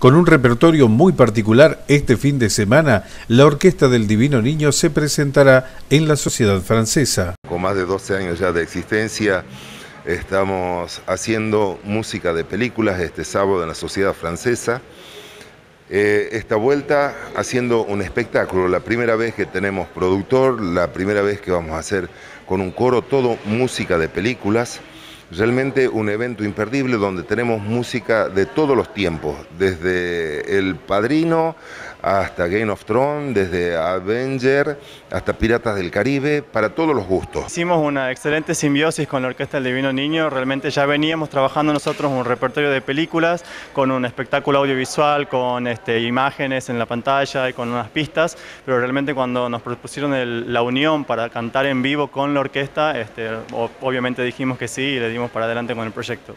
Con un repertorio muy particular, este fin de semana, la Orquesta del Divino Niño se presentará en la sociedad francesa. Con más de 12 años ya de existencia, estamos haciendo música de películas este sábado en la sociedad francesa. Eh, esta vuelta haciendo un espectáculo, la primera vez que tenemos productor, la primera vez que vamos a hacer con un coro todo música de películas. Realmente un evento imperdible donde tenemos música de todos los tiempos, desde El Padrino hasta Game of Thrones, desde Avenger hasta Piratas del Caribe, para todos los gustos. Hicimos una excelente simbiosis con la Orquesta del Divino Niño, realmente ya veníamos trabajando nosotros un repertorio de películas, con un espectáculo audiovisual, con este, imágenes en la pantalla y con unas pistas, pero realmente cuando nos propusieron la unión para cantar en vivo con la orquesta, este, obviamente dijimos que sí y le dimos para adelante con el proyecto.